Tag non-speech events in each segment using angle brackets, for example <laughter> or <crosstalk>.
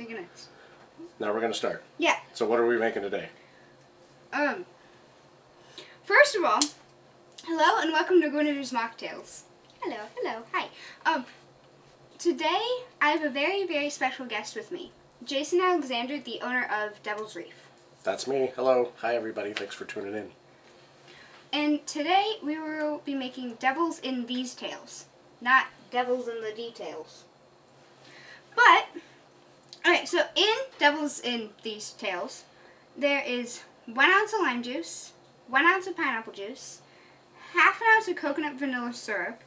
actually gonna. Now we're gonna start. Yeah. So what are we making today? Um. First of all, hello and welcome to Guinevere's Mocktails. Hello, hello, hi. Um. Today I have a very very special guest with me, Jason Alexander, the owner of Devil's Reef. That's me. Hello. Hi everybody. Thanks for tuning in. And today we will be making devils in these tales, not devils in the details. But, alright, so in devils in these tales, there is one ounce of lime juice, one ounce of pineapple juice, half an ounce of coconut vanilla syrup,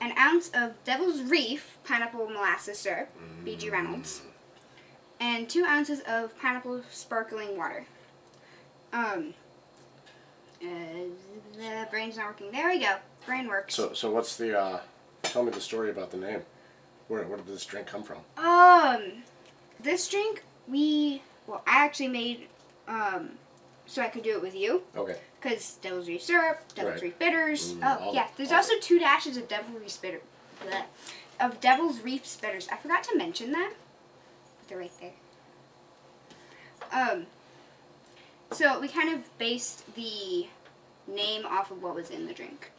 an ounce of Devil's Reef pineapple molasses syrup, B.G. Reynolds, and two ounces of pineapple sparkling water. Um, uh, the brain's not working. There we go. Brain works. So so what's the? uh Tell me the story about the name. Where where did this drink come from? Um, this drink we well, I actually made um, so I could do it with you Okay. because Devil's Reef syrup, Devil's Right. Reef bitters. Mm, oh yeah, there's also two dashes of Devil's Reef bitter, bleh, of Devil's Reef bitters. I forgot to mention that. But they're right there. Um. So we kind of based the name off of what was in the drink.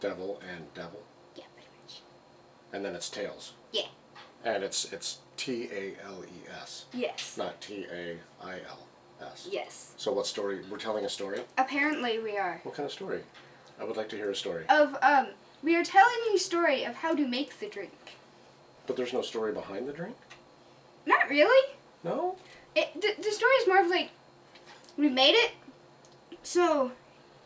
Devil and devil, Yeah, pretty much. and then it's tails. Yeah. And it's it's T A L E S, Yes. not T A I L S. Yes. So what story? We're telling a story. Apparently we are. What kind of story? I would like to hear a story. of um we are telling the story of how to make the drink. But there's no story behind the drink. Not really. No. It the, the story is more of like we made it. So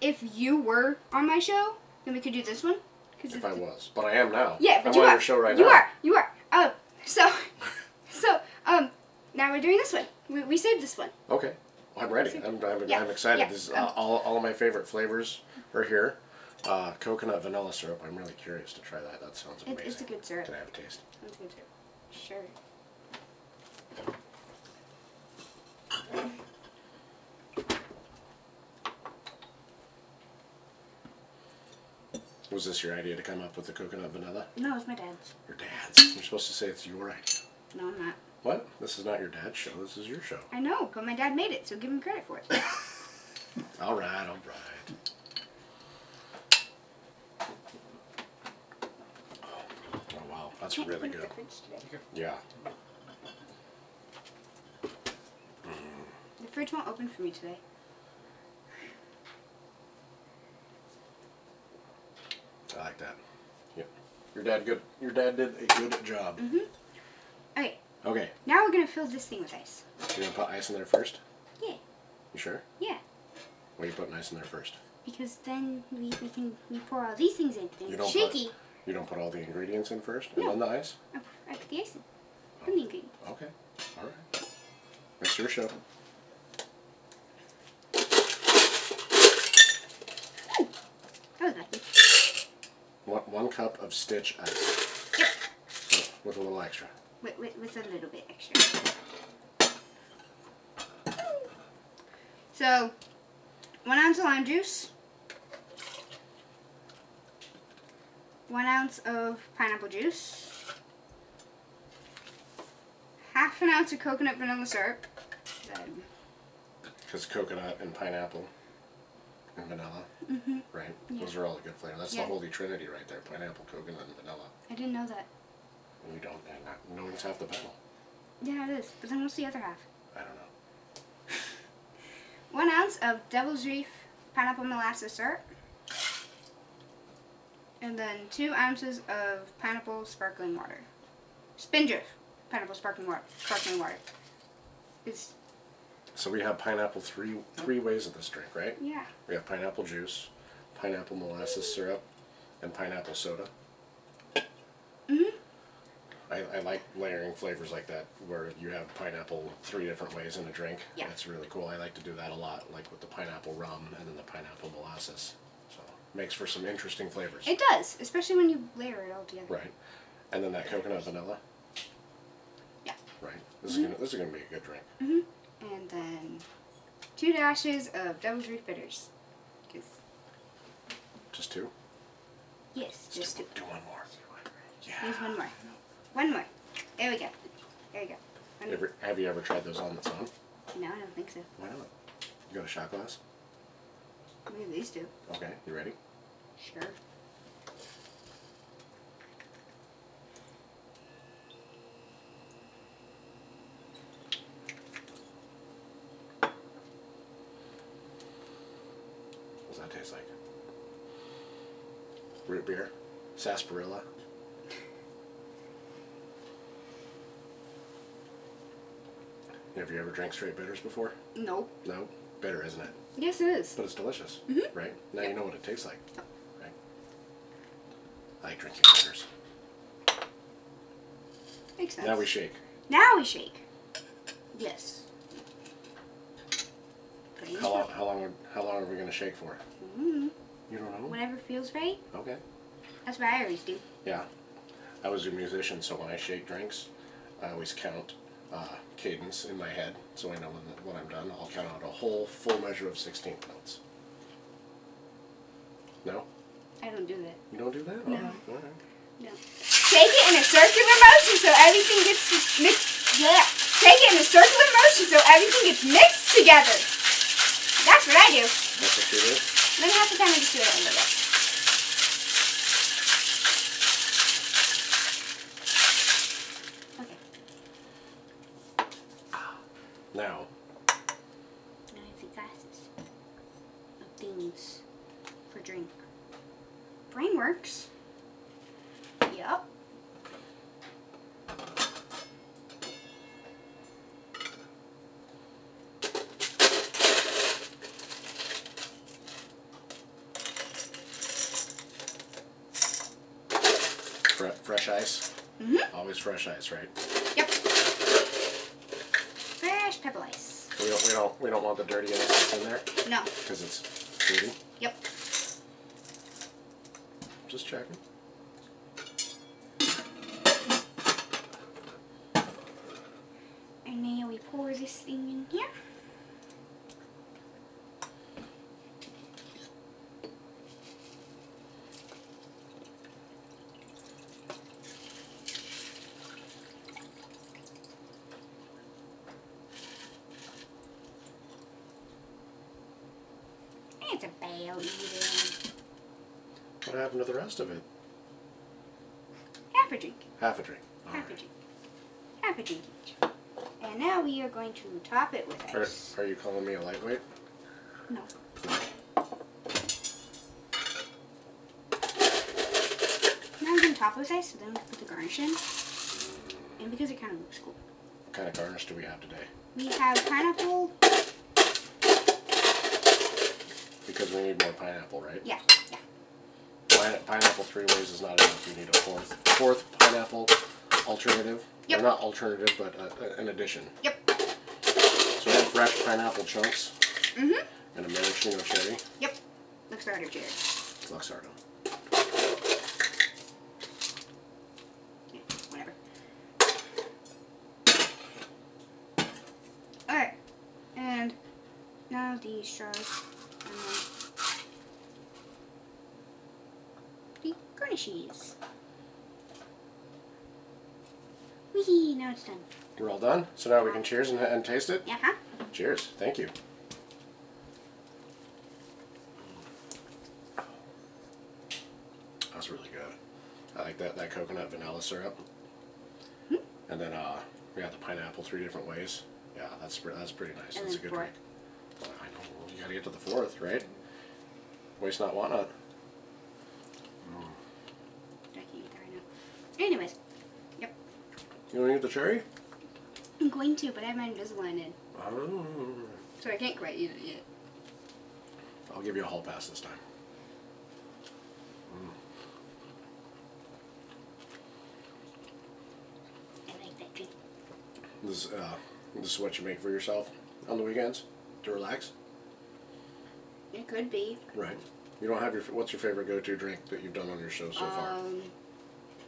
if you were on my show, then we could do this one. If I was, but I am now. yeah, but I'm you on are. your show right you now. are. You are. Um. So <laughs> so um now we're doing this one. We, we saved this one. Okay. Well, I'm ready. I'm, I'm, Yeah, I'm excited. yeah, This is, um, uh, all, all of my favorite flavors are here. Uh, coconut vanilla syrup. I'm really curious to try that. That sounds amazing. it's a good syrup. Can I have a taste? It's good syrup. Sure. Was this your idea to come up with the coconut vanilla? No, it's my dad's. Your dad's. You're supposed to say it's your idea. No, I'm not. What? This is not your dad's show. This is your show. I know, but my dad made it, so give him credit for it. <laughs> All right. All right. Oh wow, that's really good. today. Yeah. The fridge won't open for me today. I like that. Yeah. Your dad good. Your dad did a good job. Mm-hmm. Okay, Okay. now we're gonna fill this thing with ice. You're gonna put ice in there first. Yeah. You sure? Yeah, Why are you putting ice in there first? because then we, we can we pour all these things in. You don't it's put- You don't put all the ingredients in first and then the ice. I, I put the ice in. Oh. And the ingredients. Okay. All right. It's your show. Hmm. That was lucky. One, one cup of Stitch ice. Yep. With a little extra. With, with, with a little bit extra. So, one ounce of lime juice. One ounce of pineapple juice. Half an ounce of coconut vanilla syrup. Because coconut and pineapple and vanilla, mhm. right? Yeah. Those are all the good flavors. That's Yeah. the holy trinity right there: pineapple, coconut, and vanilla. I didn't know that. You don't. And not, no one's half the battle. Yeah, it is. But then what's the other half? I don't know. <laughs> One ounce of Devil's Reef pineapple molasses syrup. And then two ounces of pineapple sparkling water. Spindrift pineapple sparkling water. Sparkling water. It's So we have pineapple three three ways of this drink, right? yeah. We have pineapple juice, pineapple molasses syrup, and pineapple soda. I, I like layering flavors like that where you have pineapple three different ways in a drink. Yeah. That's really cool. I like to do that a lot, like with the pineapple rum and then the pineapple molasses. So makes for some interesting flavors. It does, especially when you layer it all together. Right. And then that coconut vanilla. Yeah. Right. This is gonna this is gonna be a good drink. Mhm. And then two dashes of Devil's Reef bitters. Just two. yes, just two. do one more. Yeah. There's one more. One more. There we go. There we go. Ever, have you ever tried those on its own? no, I don't think so. Why not? You got a shot glass? Maybe these two. Okay, you ready? Sure. What does that taste like? Root beer? Sarsaparilla? Have you ever drank straight bitters before? No. No? Bitter, isn't it? Yes, it is. But it's delicious, Mhm. right? Now you know what it tastes like, Yep. right? I like drinking bitters. Makes sense. Now we shake. Now we shake. Yes. How long? How long? How long are we gonna shake for? Mm, You don't know? whatever feels right. Okay. That's what I always do. Yeah. I was a musician, so when I shake drinks, I always count uh, cadence in my head, so I know when, when I'm done. I'll count out a whole full measure of sixteenth notes. No, I don't do that. you don't do that. No. All right, all right. No. Shake it in a circular motion so everything gets mixed. Yeah. Shake it in a circular motion so everything gets mixed together. That's what I do. That's what you do. Then half the time I just do it under. Okay. Now, Now I see glasses of things for drink. Brain works. Fre- fresh ice. Mhm. Always fresh ice, right? Yep. Pepper ice. We don't. We don't. We don't want the dirty ice in there No. because it's dirty. Yep. Just checking. And now we pour this thing in here. It's about even. What happened to the rest of it? Half a drink. Half a drink. All Half a drink. Half a drink each. And now we are going to top it with ice. Are, are you calling me a lightweight? No. Now I'm going to top it with ice, so then we can put the garnish in. And because it kind of looks cool. What kind of garnish do we have today? We have pineapple. Because we need more pineapple, right? Yeah, yeah. Pine- pineapple three ways is not enough. You need a fourth. Fourth pineapple alternative. Yep. Or not alternative, but uh, an addition. Yep. So we have fresh pineapple chunks Mm-hmm. and a maraschino cherry. Yep. Luxardo cherry. Luxardo. Alright. And now the straws. And then the garnishes. Wee, now it's done. We're all done. So now we can cheers and, and taste it. Yeah, huh? Cheers. Thank you. That's really good. I like that that coconut vanilla syrup. Hmm. And then uh, we got the pineapple three different ways. Yeah, that's that's pretty nice. And that's a good fourth. drink. I know you gotta get to the fourth, right? Waste not, want not. I can't eat that right now. Anyways, You want to eat the cherry? I'm going to, but I have my Invisalign in. Oh. So I can't quite eat it yet. I'll give you a whole pass this time. I like that drink. This uh, this is what you make for yourself on the weekends to relax. It could be. Right. You don't have your. What's your favorite go-to drink that you've done on your show so far? um,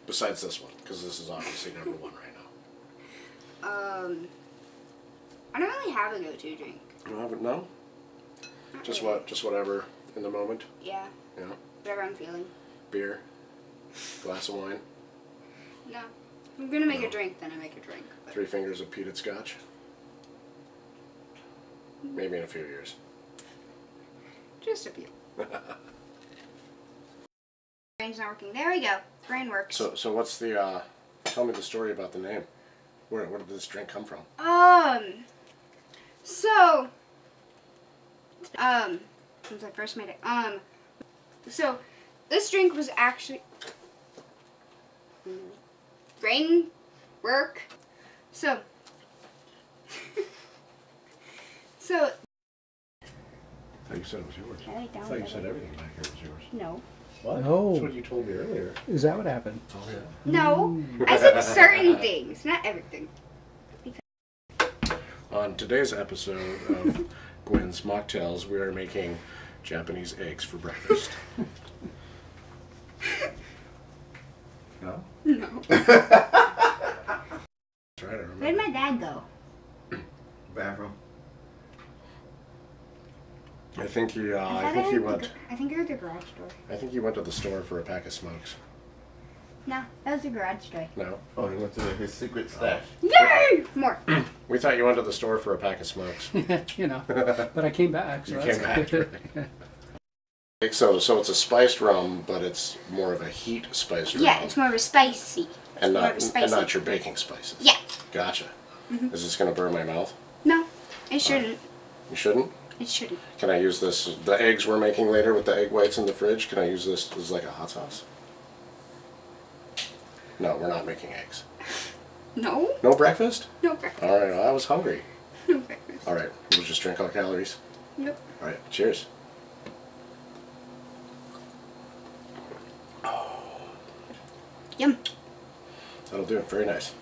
Besides this one, because this is obviously number one right. Um, I don't really have a go-to drink. You don't have it? No. Not Just really. what? Just whatever in the moment. Yeah, Yeah. whatever I'm feeling. Beer. Glass of wine. No. I'm gonna make a drink, then I make a drink. but- Three fingers of peated scotch. Maybe in a few years. Just a few. <laughs> Brain's not working. There we go. Brain works. So, so what's the? Uh, tell me the story about the name. Where, where did this drink come from? Um. So. Um. Since I first made it. Um. So, this drink was actually. Brain work. So. <laughs> so. I thought you said it was yours. I I thought you said everything back here was yours. No. What? No. That's what you told me earlier. Is that what happened? Oh yeah. No. I said certain things, not everything. <laughs> On today's episode of Gwen's Mocktails, we are making Japanese eggs for breakfast. <laughs> no? No. <laughs> That's right, I Where'd remember. my dad go? Bathroom. I think he, uh, I, I think I he went to the- I think it was the garage door. I think he went to the store for a pack of smokes. No, that was the garage door. No? Oh, he went to his secret stash. Yay! More. <clears throat> We thought you went to the store for a pack of smokes. <laughs> you know. But I came back. So <laughs> You came back, good. So, so it's a spiced rum, but it's more of a heat spiced rum. Yeah, it's more of a spicy. and more not of a and not your baking spices. Yeah. Gotcha. Is this gonna burn my mouth? No, it shouldn't. You shouldn't. It shouldn't. Can I use this? The eggs we're making later with the egg whites in the fridge. Can I use this as like a hot sauce? No, we're not making eggs. No, No breakfast. no breakfast. All right. Well, I was hungry. <laughs> No breakfast. All right. We'll just drink our calories. Nope. All right. Cheers. Yum. That'll do it. Very nice.